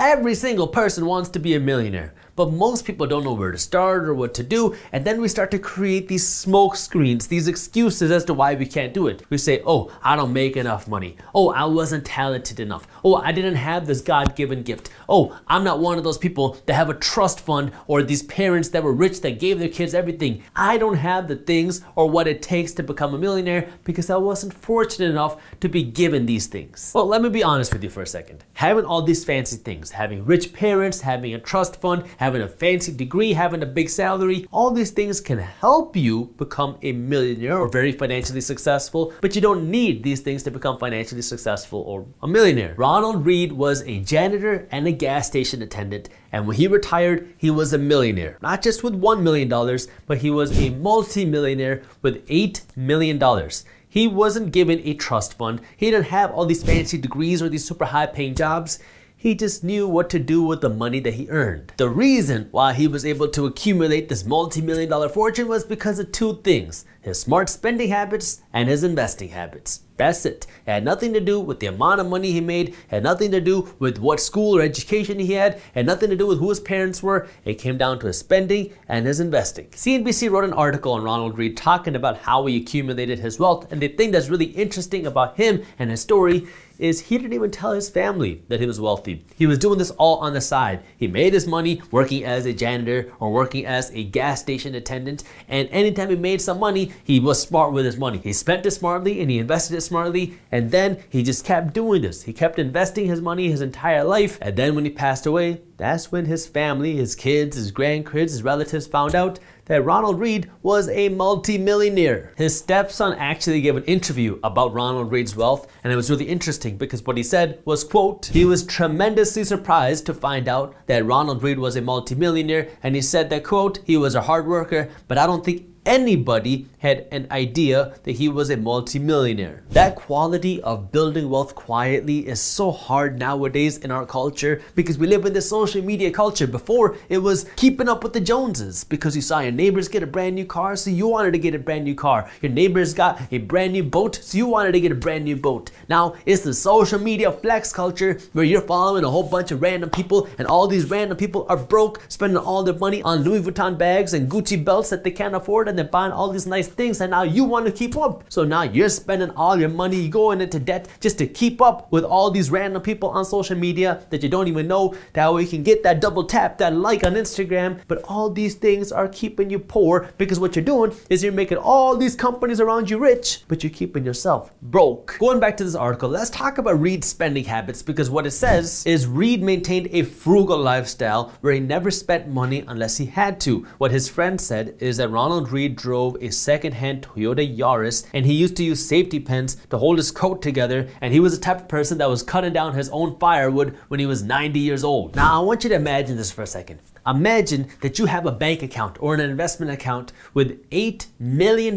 Every single person wants to be a millionaire but most people don't know where to start or what to do. And then we start to create these smoke screens, these excuses as to why we can't do it. We say, oh, I don't make enough money. Oh, I wasn't talented enough. Oh, I didn't have this God given gift. Oh, I'm not one of those people that have a trust fund or these parents that were rich that gave their kids everything. I don't have the things or what it takes to become a millionaire because I wasn't fortunate enough to be given these things. Well, let me be honest with you for a second. Having all these fancy things, having rich parents, having a trust fund, having a fancy degree, having a big salary, all these things can help you become a millionaire or very financially successful, but you don't need these things to become financially successful or a millionaire. Ronald Read was a janitor and a gas station attendant, and when he retired, he was a millionaire. Not just with $1 million, but he was a multi-millionaire with $8 million. He wasn't given a trust fund. He didn't have all these fancy degrees or these super high paying jobs. He just knew what to do with the money that he earned. The reason why he was able to accumulate this multi-million dollar fortune was because of two things, his smart spending habits and his investing habits. That's it. It had nothing to do with the amount of money he made, had nothing to do with what school or education he had, had nothing to do with who his parents were. It came down to his spending and his investing. CNBC wrote an article on Ronald Read talking about how he accumulated his wealth, and the thing that's really interesting about him and his story is he didn't even tell his family that he was wealthy. He was doing this all on the side. He made his money working as a janitor or working as a gas station attendant, and anytime he made some money, he was smart with his money. He spent it smartly and he invested it smartly, and then he just kept doing this. He kept investing his money his entire life, and then when he passed away, that's when his family, his kids, his grandkids, his relatives found out that Ronald Read was a multi-millionaire. His stepson actually gave an interview about Ronald Read's wealth and it was really interesting because what he said was quote, he was tremendously surprised to find out that Ronald Read was a multi-millionaire and he said that quote, he was a hard worker but I don't think anybody had an idea that he was a multimillionaire. That quality of building wealth quietly is so hard nowadays in our culture because we live in this social media culture. Before, it was keeping up with the Joneses because you saw your neighbors get a brand new car, so you wanted to get a brand new car. Your neighbors got a brand new boat, so you wanted to get a brand new boat. Now, it's the social media flex culture where you're following a whole bunch of random people and all these random people are broke, spending all their money on Louis Vuitton bags and Gucci belts that they can't afford and buying all these nice things and now you want to keep up. So now you're spending all your money going into debt just to keep up with all these random people on social media that you don't even know. That way you can get that double tap, that like on Instagram. But all these things are keeping you poor because what you're doing is you're making all these companies around you rich, but you're keeping yourself broke. Going back to this article, let's talk about Read's spending habits because what it says is Read maintained a frugal lifestyle where he never spent money unless he had to. What his friend said is that Ronald Read drove a second-hand Toyota Yaris and he used to use safety pins to hold his coat together and he was the type of person that was cutting down his own firewood when he was 90 years old. Now I want you to imagine this for a second. Imagine that you have a bank account or an investment account with $8 million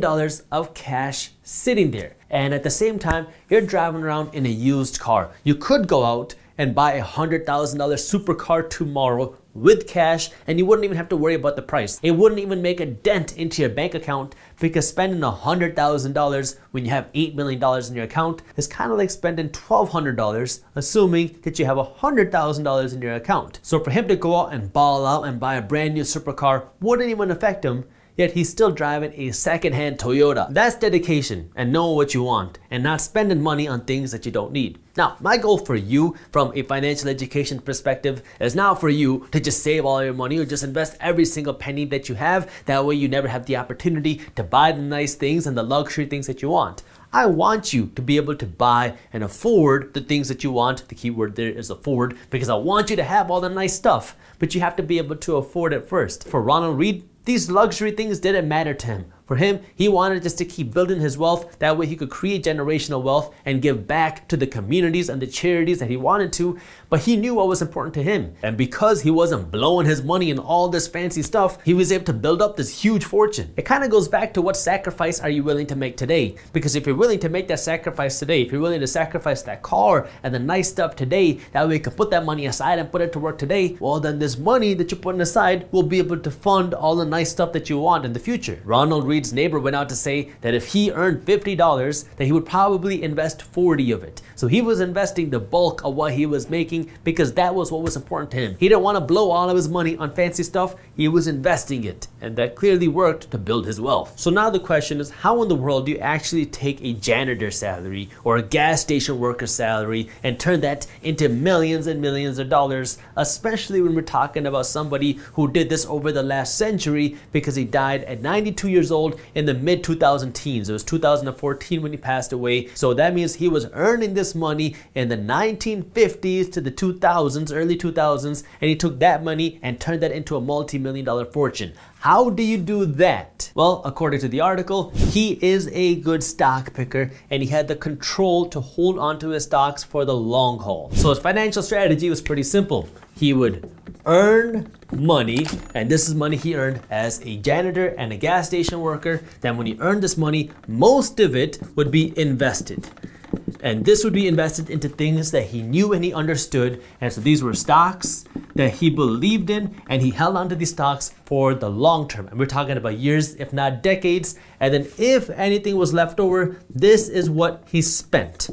of cash sitting there. And at the same time, you're driving around in a used car. You could go out and buy a $100,000 supercar tomorrow with cash and you wouldn't even have to worry about the price. It wouldn't even make a dent into your bank account because spending $100,000 when you have $8 million in your account is kind of like spending $1,200 assuming that you have $100,000 in your account. So for him to go out and ball out and buy a brand new supercar wouldn't even affect him yet he's still driving a second-hand Toyota. That's dedication and knowing what you want and not spending money on things that you don't need. Now, my goal for you from a financial education perspective is not for you to just save all your money or just invest every single penny that you have. That way you never have the opportunity to buy the nice things and the luxury things that you want. I want you to be able to buy and afford the things that you want. The key word there is afford because I want you to have all the nice stuff, but you have to be able to afford it first. For Ronald Read, these luxury things didn't matter to him. For him, he wanted just to keep building his wealth. That way he could create generational wealth and give back to the communities and the charities that he wanted to. But he knew what was important to him. And because he wasn't blowing his money in all this fancy stuff, he was able to build up this huge fortune. It kind of goes back to what sacrifice are you willing to make today? Because if you're willing to make that sacrifice today, if you're willing to sacrifice that car and the nice stuff today, that way you can put that money aside and put it to work today, well then this money that you're putting aside will be able to fund all the nice stuff that you want in the future. Ronald Read Read's neighbor went out to say that if he earned $50, that he would probably invest 40 of it. So he was investing the bulk of what he was making because that was what was important to him. He didn't want to blow all of his money on fancy stuff. He was investing it. And that clearly worked to build his wealth. So now the question is, how in the world do you actually take a janitor salary or a gas station worker salary and turn that into millions and millions of dollars, especially when we're talking about somebody who did this over the last century because he died at 92 years old in the mid 2000 teens. It was 2014 when he passed away. So that means he was earning this money in the 1950s to the 2000s, early 2000s, and he took that money and turned that into a multi-million dollar fortune. How do you do that? Well, according to the article, he is a good stock picker and he had the control to hold onto his stocks for the long haul. So his financial strategy was pretty simple. He would earn money, and this is money he earned as a janitor and a gas station worker. Then when he earned this money, most of it would be invested. And this would be invested into things that he knew and he understood. And so these were stocks that he believed in and he held onto these stocks for the long term. And we're talking about years, if not decades. And then if anything was left over, this is what he spent.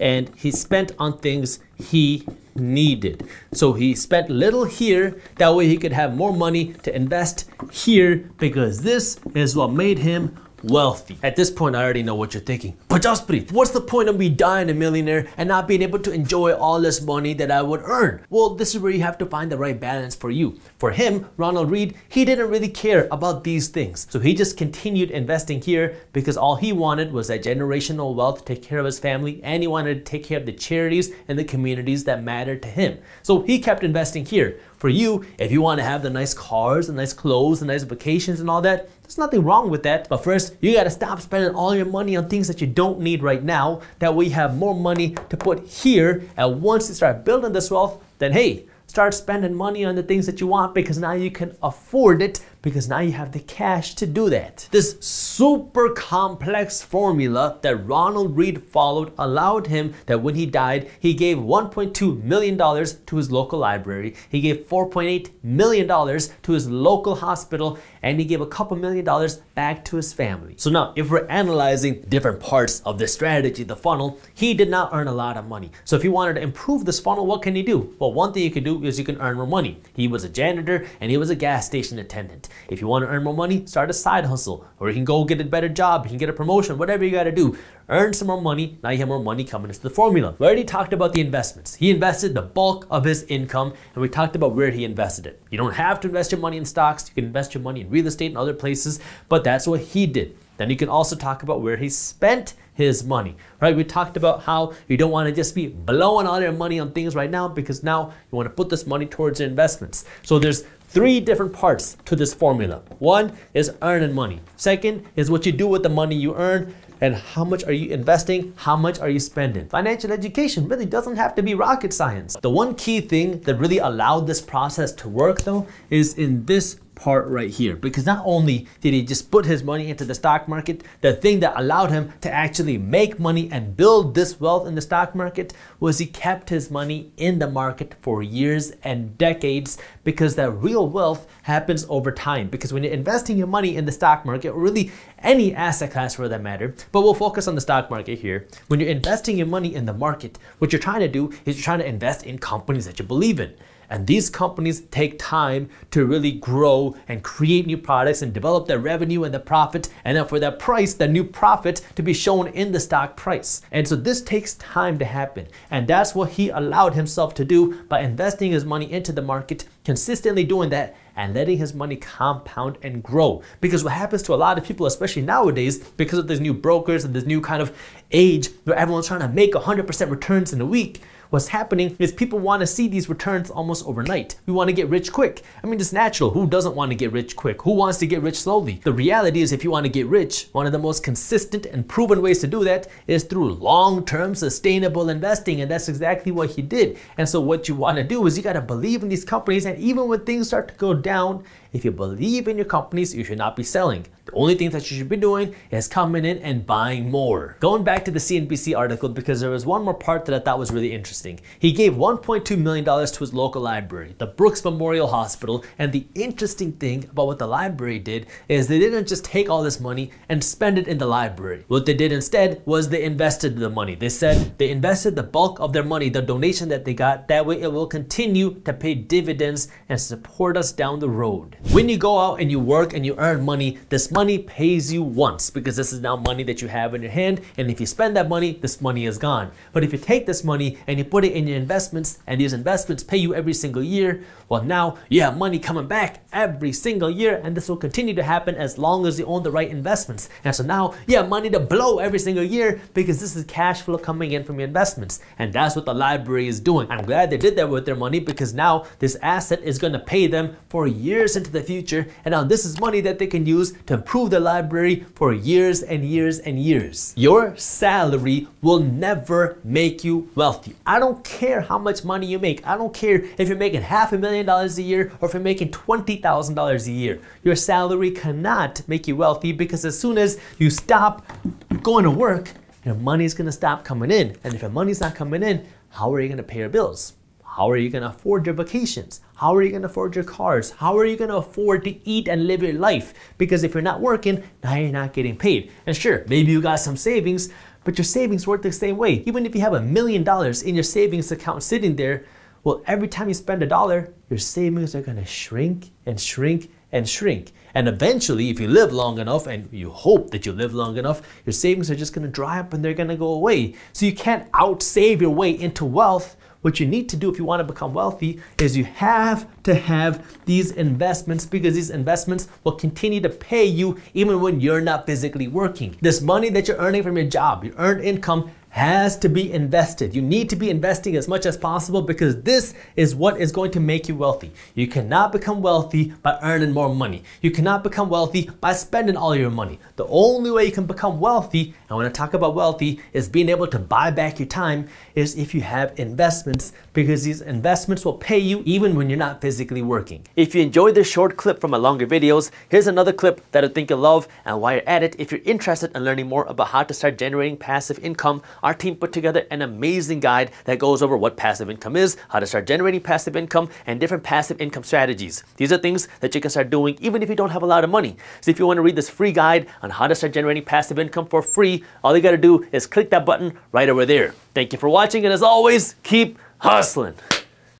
And he spent on things he needed. So he spent little here, that way he could have more money to invest here because this is what made him wealthy. At this point, I already know what you're thinking. But Jaspreet, what's the point of me dying a millionaire and not being able to enjoy all this money that I would earn? Well, this is where you have to find the right balance for you. For him, Ronald Read, he didn't really care about these things. So he just continued investing here because all he wanted was that generational wealth to take care of his family and he wanted to take care of the charities and the communities that mattered to him. So he kept investing here. For you, if you want to have the nice cars, the nice clothes, the nice vacations and all that, there's nothing wrong with that. But first, you gotta stop spending all your money on things that you don't need right now. That way you have more money to put here. And once you start building this wealth, then hey, start spending money on the things that you want because now you can afford it because now you have the cash to do that. This super complex formula that Ronald Read followed allowed him that when he died, he gave $1.2 million to his local library, he gave $4.8 million to his local hospital, and he gave a couple million dollars back to his family. So now, if we're analyzing different parts of the strategy, the funnel, he did not earn a lot of money. So if you wanted to improve this funnel, what can he do? Well, one thing you can do is you can earn more money. He was a janitor and he was a gas station attendant. If you want to earn more money, start a side hustle, or you can go get a better job, you can get a promotion, whatever you got to do. Earn some more money, now you have more money coming into the formula. We already talked about the investments. He invested the bulk of his income, and we talked about where he invested it. You don't have to invest your money in stocks, you can invest your money in real estate and other places, but that's what he did. Then you can also talk about where he spent his money, right? We talked about how you don't want to just be blowing all your money on things right now because now you want to put this money towards your investments. So there's three different parts to this formula. One is earning money. Second is what you do with the money you earn and how much are you investing, how much are you spending. Financial education really doesn't have to be rocket science. The one key thing that really allowed this process to work though is in this part right here because not only did he just put his money into the stock market, the thing that allowed him to actually make money and build this wealth in the stock market was he kept his money in the market for years and decades because that real wealth happens over time. Because when you're investing your money in the stock market, or really any asset class for that matter, but we'll focus on the stock market here. When you're investing your money in the market, what you're trying to do is you're trying to invest in companies that you believe in. And these companies take time to really grow and create new products and develop their revenue and the profit, and then for that price, the new profit to be shown in the stock price. And so this takes time to happen. And that's what he allowed himself to do by investing his money into the market, consistently doing that and letting his money compound and grow. Because what happens to a lot of people, especially nowadays, because of these new brokers and this new kind of age where everyone's trying to make 100% returns in a week, what's happening is people want to see these returns almost overnight. We want to get rich quick. I mean, it's natural. Who doesn't want to get rich quick? Who wants to get rich slowly? The reality is if you want to get rich, one of the most consistent and proven ways to do that is through long-term sustainable investing. And that's exactly what he did. And so what you want to do is you got to believe in these companies. And even when things start to go down if you believe in your companies, you should not be selling. The only thing that you should be doing is coming in and buying more. Going back to the CNBC article because there was one more part that I thought was really interesting. He gave $1.2 million to his local library, the Brooks Memorial Hospital, and the interesting thing about what the library did is they didn't just take all this money and spend it in the library. What they did instead was they invested the money. They said they invested the bulk of their money, the donation that they got, that way it will continue to pay dividends and support us down the road. When you go out and you work and you earn money, this money pays you once because this is now money that you have in your hand. And if you spend that money, this money is gone. But if you take this money and you put it in your investments and these investments pay you every single year, well, now you have money coming back every single year. And this will continue to happen as long as you own the right investments. And so now you have money to blow every single year because this is cash flow coming in from your investments. And that's what the library is doing. I'm glad they did that with their money because now this asset is going to pay them for years into the future. And now this is money that they can use to improve the library for years and years and years. Your salary will never make you wealthy. I don't care how much money you make. I don't care if you're making half a million dollars a year or if you're making $20,000 a year. Your salary cannot make you wealthy because as soon as you stop going to work, your money's gonna stop coming in. And if your money's not coming in, how are you gonna pay your bills? How are you going to afford your vacations? How are you going to afford your cars? How are you going to afford to eat and live your life? Because if you're not working, now you're not getting paid. And sure, maybe you got some savings, but your savings work the same way. Even if you have a million dollars in your savings account sitting there, well, every time you spend a dollar, your savings are going to shrink and shrink and shrink. And eventually, if you live long enough, and you hope that you live long enough, your savings are just gonna dry up and they're gonna go away. So you can't outsave your way into wealth what you need to do if you want to become wealthy is you have to have these investments because these investments will continue to pay you even when you're not physically working. This money that you're earning from your job, your earned income, has to be invested. You need to be investing as much as possible because this is what is going to make you wealthy. You cannot become wealthy by earning more money. You cannot become wealthy by spending all your money. The only way you can become wealthy, and when I talk about wealthy, is being able to buy back your time, is if you have investments because these investments will pay you even when you're not physically working. If you enjoyed this short clip from my longer videos, here's another clip that I think you'll love. And while you're at it, if you're interested in learning more about how to start generating passive income, our team put together an amazing guide that goes over what passive income is, how to start generating passive income, and different passive income strategies. These are things that you can start doing even if you don't have a lot of money. So if you want to read this free guide on how to start generating passive income for free, all you got to do is click that button right over there. Thank you for watching, and as always, keep hustling.